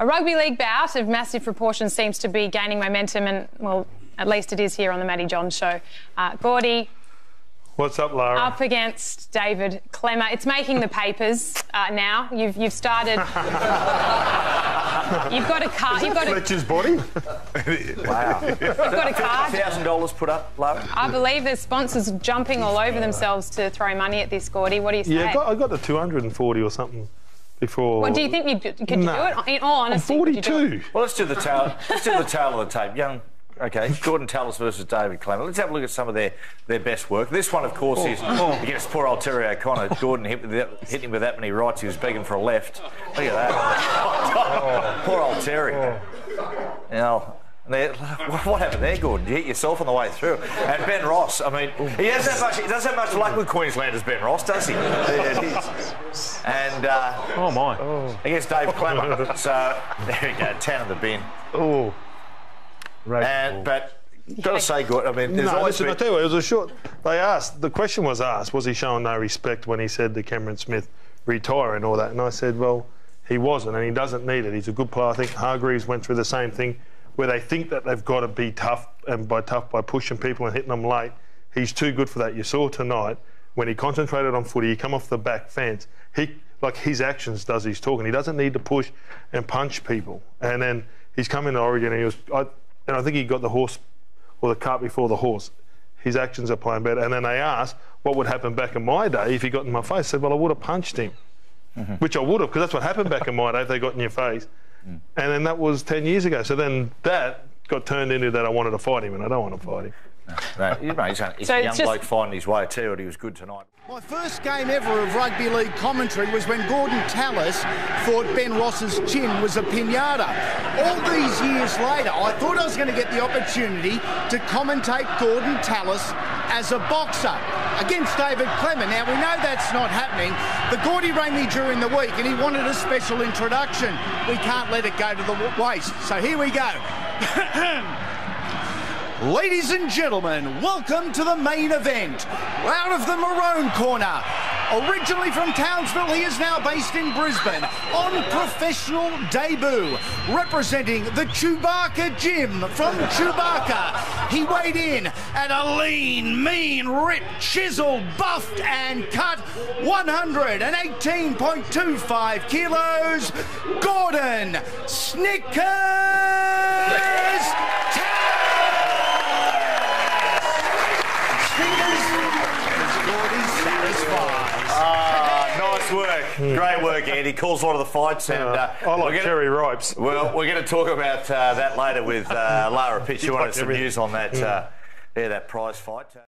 A rugby league bout of massive proportions seems to be gaining momentum, and well, at least it is here on the Matty John show. Uh, Gordy. What's up, Lara? Up against David Klemmer. It's making the papers uh, now. You've you've started. you've got a car. You've got a, Fletcher's body. Wow. you've got a card. Thousand dollars put up, Lara. I believe there's sponsors jumping all over themselves to throw money at this, Gordy. What do you say? yeah, I got, I got the 240 or something before. What do you think you could, could you No. do it? In all I'm honesty, could you do it? 42. Well, let's do the tail. Let's do the tail of the tape. Young. Okay, Gordon Tallis versus David Klemmer. Let's have a look at some of their, their best work. This one, of course, is oh, oh. against poor old Terry O'Connor. Gordon hit, that, hit him with that many rights. He was begging for a left. Look at that. poor old Terry. Oh. Now, there- what happened there, good, You hit yourself on the way through. And Ben Ross, I mean, he doesn't have much, he doesn't have much luck with Queenslanders, Ben Ross, does he? Yeah, it is. And uh, Oh my. against Dave Klemmer. So there you go, 10 in the bin. Oh. And but got to say, good. I mean, there's No, always listen, I tell you what, it was a short. They asked, the question was asked, was he showing no respect when he said to Cameron Smith, retire and all that? And I said, well, he wasn't, and he doesn't need it. He's a good player. I think Hargreaves went through the same thing where they think that they've got to be tough, and by tough, by pushing people and hitting them late. He's too good for that. You saw tonight when he concentrated on footy, he come off the back fence. He like his actions does his talking. He doesn't need to push and punch people. And then he's come into Origin and he was, I, and I think he got the horse or the cart before the horse. His actions are playing better. And then they asked what would happen back in my day if he got in my face. I said, well, I would have punched him, mm-hmm. which I would have because that's what happened back in my day if they got in your face. Mm. And then that was 10 years ago. So then that got turned into that I wanted to fight him, and I don't want to fight him. no, you know, he's, a, he's So a it's young just- bloke finding his way too, and he was good tonight. My first game ever of rugby league commentary was when Gordon Tallis thought Ben Ross's chin was a pinata. All these years later, I thought I was going to get the opportunity to commentate Gordon Tallis as a boxer against David Klemmer. Now, we know that's not happening. The Gordy rang me during the week and he wanted a special introduction. We can't let it go to the waste. So here we go. Ladies and gentlemen, welcome to the main event. Out of the maroon corner. Originally from Townsville, he is now based in Brisbane on professional debut. Representing the Chewbacca Gym from Chewbacca. He weighed in at a lean, mean, ripped, chiseled, buffed, and cut 118.25 kilos. Gordon Snickers Gordy's satisfied. Ah, nice work, great work, Andy. Calls a lot of the fights, and uh, I like we're gonna- cherry ripes. Well, we're going to talk about uh, that later with uh, Lara Pitt. You wanted some news on that, uh, yeah, that prize fight.